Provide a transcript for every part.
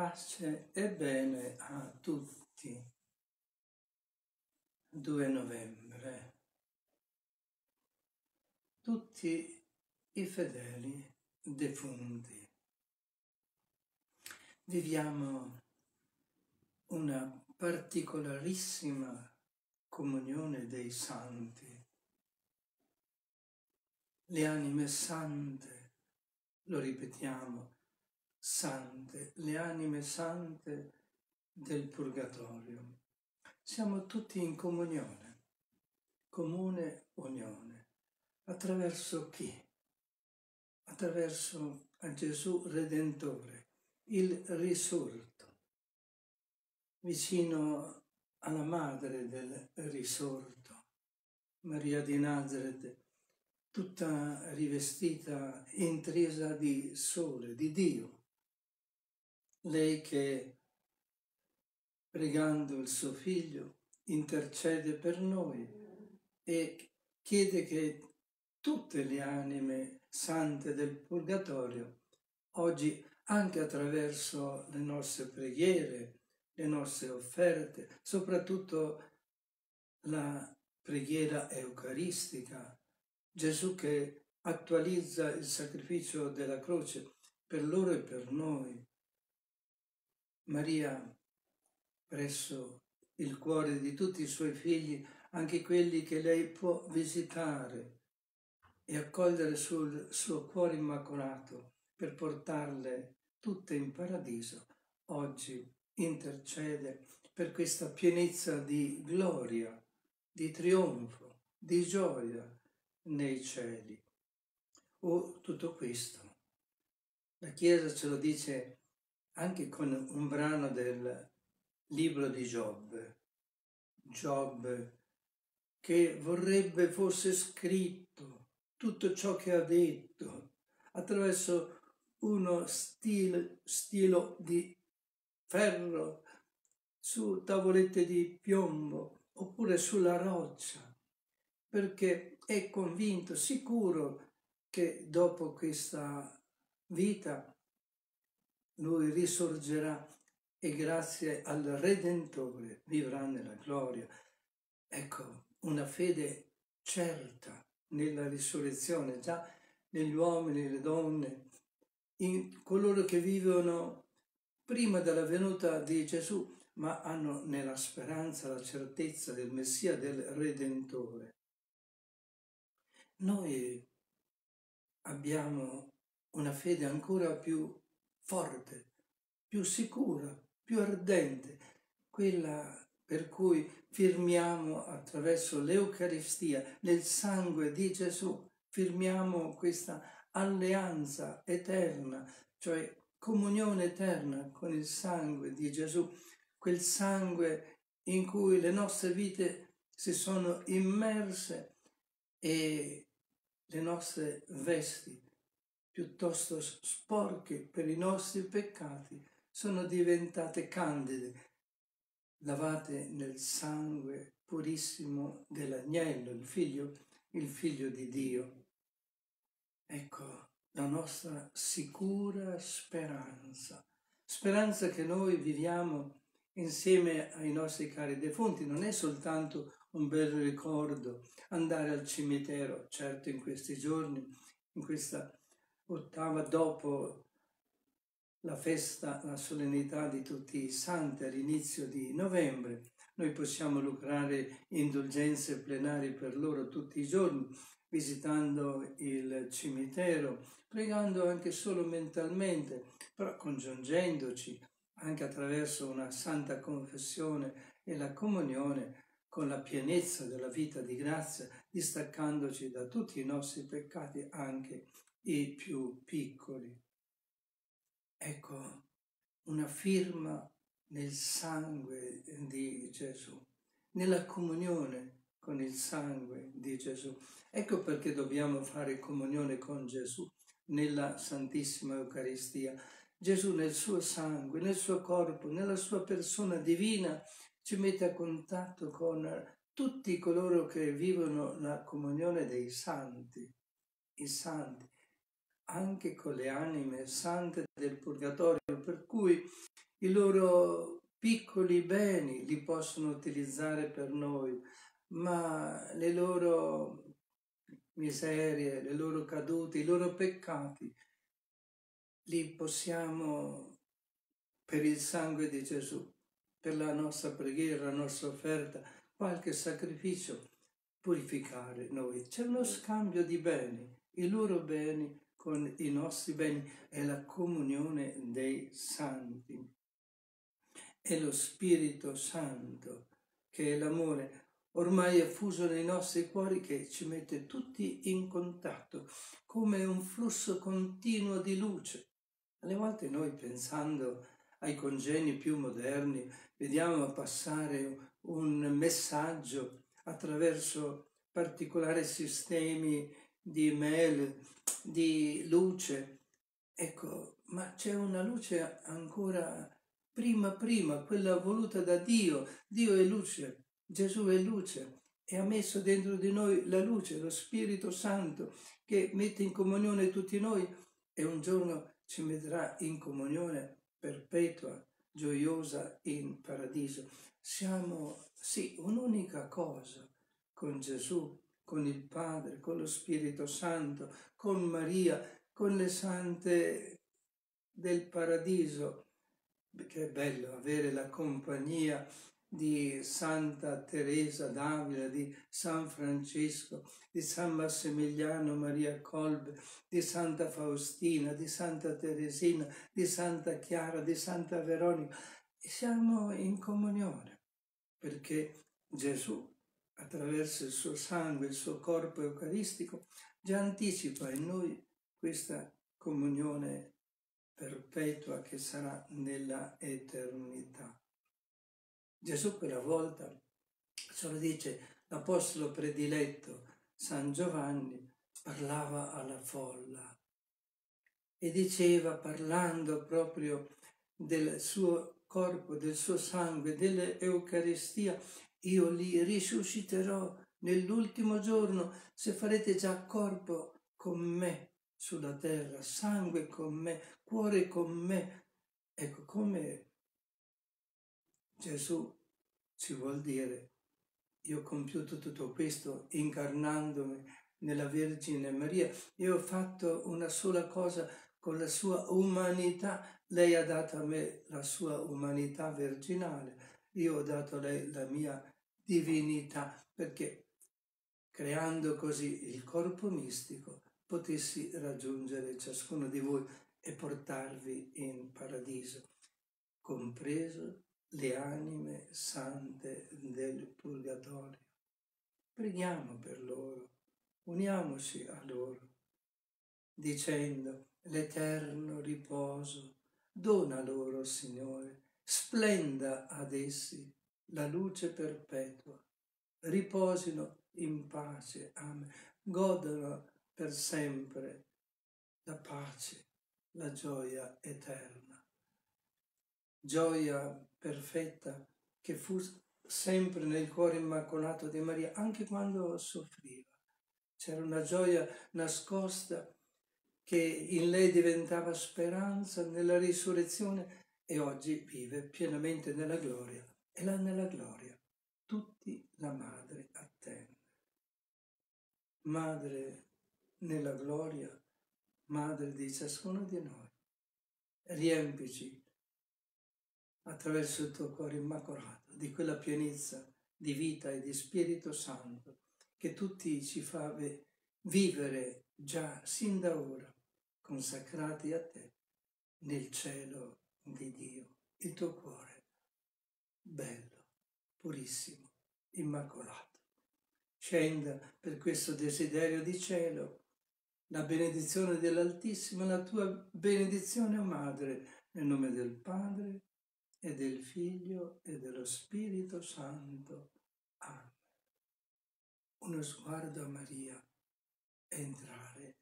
Pace e bene a tutti. 2 novembre. Tutti i fedeli defunti. Viviamo una particolarissima comunione dei santi. Le anime sante, lo ripetiamo, sante, le anime sante del purgatorio. Siamo tutti in comunione, comune unione. Attraverso chi? Attraverso Gesù Redentore, il risorto, vicino alla madre del risorto, Maria di Nazareth, tutta rivestita, intrisa di sole, di Dio, lei che pregando il suo figlio intercede per noi e chiede che tutte le anime sante del purgatorio oggi anche attraverso le nostre preghiere, le nostre offerte, soprattutto la preghiera eucaristica, Gesù che attualizza il sacrificio della croce per loro e per noi, Maria presso il cuore di tutti i suoi figli, anche quelli che lei può visitare e accogliere sul suo cuore immacolato per portarle tutte in paradiso, oggi intercede per questa pienezza di gloria, di trionfo, di gioia nei cieli. Oh, tutto questo. La Chiesa ce lo dice anche con un brano del libro di Giobbe. Giobbe che vorrebbe fosse scritto tutto ciò che ha detto attraverso uno stile, stilo di ferro su tavolette di piombo oppure sulla roccia, perché è convinto, sicuro che dopo questa vita lui risorgerà e grazie al Redentore vivrà nella gloria. Ecco, una fede certa nella risurrezione, già negli uomini le donne, in coloro che vivono prima della venuta di Gesù, ma hanno nella speranza la certezza del Messia, del Redentore. Noi abbiamo una fede ancora più forte, più sicura, più ardente, quella per cui firmiamo attraverso l'Eucaristia, nel sangue di Gesù, firmiamo questa alleanza eterna, cioè comunione eterna con il sangue di Gesù, quel sangue in cui le nostre vite si sono immerse e le nostre vesti piuttosto sporche per i nostri peccati, sono diventate candide, lavate nel sangue purissimo dell'agnello, il figlio, il figlio di Dio. Ecco la nostra sicura speranza, speranza che noi viviamo insieme ai nostri cari defunti, non è soltanto un bel ricordo andare al cimitero, certo in questi giorni, in questa ottava dopo la festa, la solennità di tutti i santi all'inizio di novembre. Noi possiamo lucrare indulgenze plenarie per loro tutti i giorni, visitando il cimitero, pregando anche solo mentalmente, però congiungendoci anche attraverso una santa confessione e la comunione con la pienezza della vita di grazia, distaccandoci da tutti i nostri peccati anche i più piccoli. Ecco una firma nel sangue di Gesù, nella comunione con il sangue di Gesù. Ecco perché dobbiamo fare comunione con Gesù nella Santissima Eucaristia. Gesù nel suo sangue, nel suo corpo, nella sua persona divina ci mette a contatto con tutti coloro che vivono la comunione dei santi, i santi anche con le anime sante del purgatorio, per cui i loro piccoli beni li possono utilizzare per noi, ma le loro miserie, le loro cadute, i loro peccati, li possiamo per il sangue di Gesù, per la nostra preghiera, la nostra offerta, qualche sacrificio, purificare noi. C'è uno scambio di beni, i loro beni con i nostri beni, è la comunione dei santi. È lo Spirito Santo, che è l'amore ormai è fuso nei nostri cuori che ci mette tutti in contatto, come un flusso continuo di luce. Alle volte noi pensando ai congeni più moderni, vediamo passare un messaggio attraverso particolari sistemi di mail, di luce. Ecco, ma c'è una luce ancora prima prima, quella voluta da Dio. Dio è luce, Gesù è luce e ha messo dentro di noi la luce, lo Spirito Santo che mette in comunione tutti noi e un giorno ci metterà in comunione perpetua, gioiosa in paradiso. Siamo, sì, un'unica cosa con Gesù, con il Padre, con lo Spirito Santo, con Maria, con le sante del paradiso. Che bello avere la compagnia di Santa Teresa d'Avila, di San Francesco, di San Massimiliano Maria Colbe, di Santa Faustina, di Santa Teresina, di Santa Chiara, di Santa Veronica. E siamo in comunione perché Gesù, attraverso il suo sangue, il suo corpo eucaristico, già anticipa in noi questa comunione perpetua che sarà nella eternità. Gesù quella volta, ce lo dice l'Apostolo prediletto San Giovanni, parlava alla folla e diceva, parlando proprio del suo corpo, del suo sangue, dell'Eucaristia, io li risusciterò nell'ultimo giorno se farete già corpo con me sulla terra, sangue con me, cuore con me. Ecco come Gesù ci vuol dire, io ho compiuto tutto questo incarnandomi nella Vergine Maria, io ho fatto una sola cosa con la sua umanità, lei ha dato a me la sua umanità virginale, io ho dato a lei la mia divinità, perché creando così il corpo mistico potessi raggiungere ciascuno di voi e portarvi in paradiso, compreso le anime sante del purgatorio. Preghiamo per loro, uniamoci a loro, dicendo l'eterno riposo, dona loro, Signore, splenda ad essi la luce perpetua, riposino in pace, amen, godano per sempre la pace, la gioia eterna. Gioia perfetta che fu sempre nel cuore immacolato di Maria, anche quando soffriva. C'era una gioia nascosta che in lei diventava speranza nella risurrezione e oggi vive pienamente nella gloria. E là nella gloria tutti la madre attende. Madre nella gloria, madre di ciascuno di noi, riempici attraverso il tuo cuore immacolato, di quella pienezza di vita e di Spirito Santo che tutti ci fa vivere già sin da ora, consacrati a te, nel cielo di Dio, il tuo cuore, bello, purissimo, immacolato. Scenda per questo desiderio di cielo la benedizione dell'Altissimo, la tua benedizione, Madre, nel nome del Padre, e del Figlio e dello Spirito Santo. Amen. Uno sguardo a Maria entrare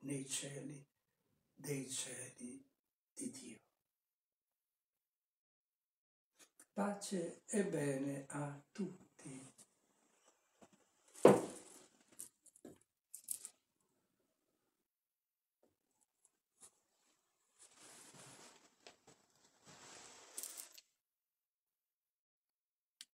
nei cieli dei cieli di Dio. Pace e bene a tutti.